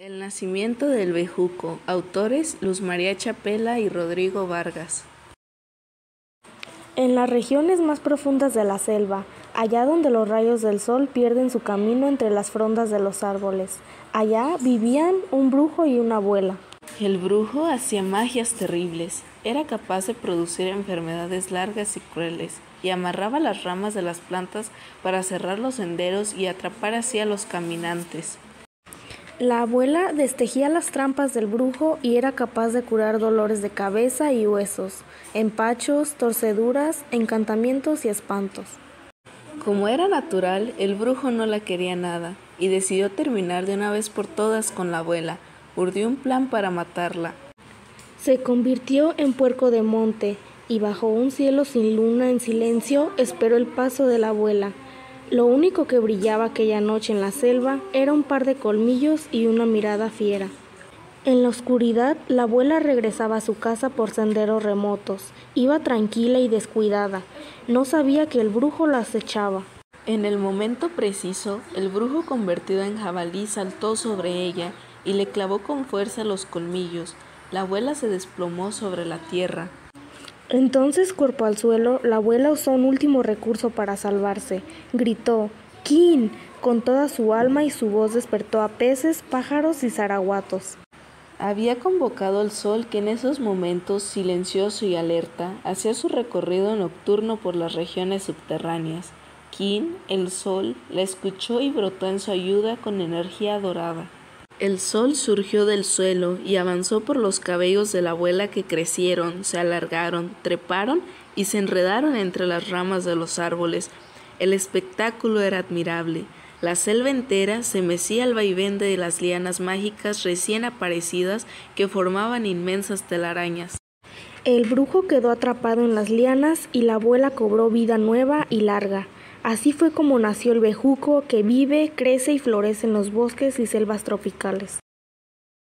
El nacimiento del bejuco. Autores Luz María Chapela y Rodrigo Vargas. En las regiones más profundas de la selva, allá donde los rayos del sol pierden su camino entre las frondas de los árboles, allá vivían un brujo y una abuela. El brujo hacía magias terribles. Era capaz de producir enfermedades largas y crueles, y amarraba las ramas de las plantas para cerrar los senderos y atrapar así a los caminantes. La abuela destejía las trampas del brujo y era capaz de curar dolores de cabeza y huesos, empachos, torceduras, encantamientos y espantos. Como era natural, el brujo no la quería nada y decidió terminar de una vez por todas con la abuela. Urdió un plan para matarla. Se convirtió en puerco de monte y bajo un cielo sin luna en silencio esperó el paso de la abuela. Lo único que brillaba aquella noche en la selva era un par de colmillos y una mirada fiera. En la oscuridad, la abuela regresaba a su casa por senderos remotos. Iba tranquila y descuidada. No sabía que el brujo la acechaba. En el momento preciso, el brujo convertido en jabalí saltó sobre ella y le clavó con fuerza los colmillos. La abuela se desplomó sobre la tierra. Entonces, cuerpo al suelo, la abuela usó un último recurso para salvarse. Gritó, ¡Kin! Con toda su alma y su voz despertó a peces, pájaros y zaraguatos. Había convocado al sol que en esos momentos, silencioso y alerta, hacía su recorrido nocturno por las regiones subterráneas. Kin, el sol, la escuchó y brotó en su ayuda con energía dorada. El sol surgió del suelo y avanzó por los cabellos de la abuela que crecieron, se alargaron, treparon y se enredaron entre las ramas de los árboles. El espectáculo era admirable. La selva entera se mecía al vaivén de las lianas mágicas recién aparecidas que formaban inmensas telarañas. El brujo quedó atrapado en las lianas y la abuela cobró vida nueva y larga. Así fue como nació el bejuco que vive, crece y florece en los bosques y selvas tropicales.